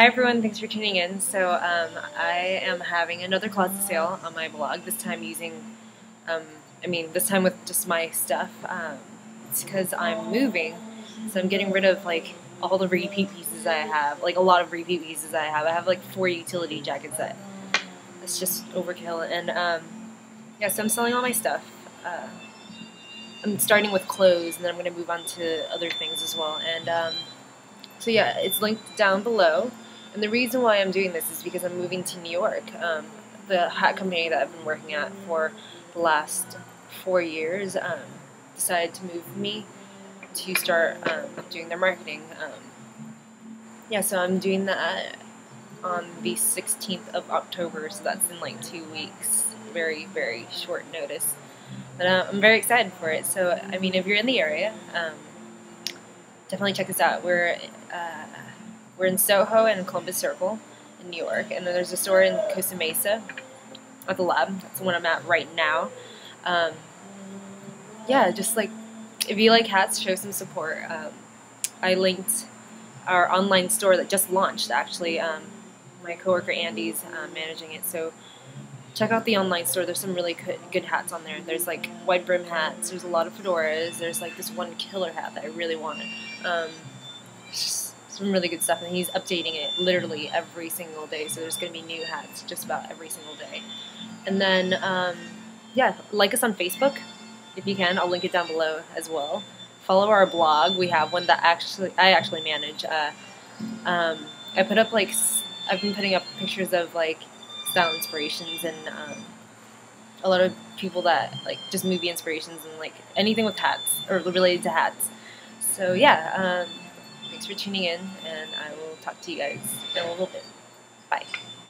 Hi everyone, thanks for tuning in. So um, I am having another closet sale on my blog, this time using, um, I mean, this time with just my stuff. Um, it's because I'm moving, so I'm getting rid of like all the repeat pieces I have, like a lot of repeat pieces I have. I have like four utility jackets that it's just overkill. And um, yeah, so I'm selling all my stuff. Uh, I'm starting with clothes, and then I'm going to move on to other things as well. And um, so yeah, it's linked down below. And the reason why I'm doing this is because I'm moving to New York. Um, the hat company that I've been working at for the last four years um, decided to move me to start um, doing their marketing. Um, yeah, so I'm doing that on the 16th of October, so that's in like two weeks. Very, very short notice. But uh, I'm very excited for it. So, I mean, if you're in the area, um, definitely check us out. We're uh, we're in Soho and Columbus Circle in New York, and then there's a store in Costa Mesa at the lab. That's the one I'm at right now. Um, yeah, just like if you like hats, show some support. Um, I linked our online store that just launched. Actually, um, my coworker Andy's uh, managing it, so check out the online store. There's some really good, good hats on there. There's like wide brim hats. There's a lot of fedoras. There's like this one killer hat that I really wanted. Um, some really good stuff, and he's updating it literally every single day. So there's going to be new hats just about every single day. And then, um, yeah, like us on Facebook if you can. I'll link it down below as well. Follow our blog. We have one that actually I actually manage. Uh, um, I put up like I've been putting up pictures of like style inspirations and um, a lot of people that like just movie inspirations and like anything with hats or related to hats. So yeah, um, Thanks for tuning in, and I will talk to you guys in a little bit. Bye.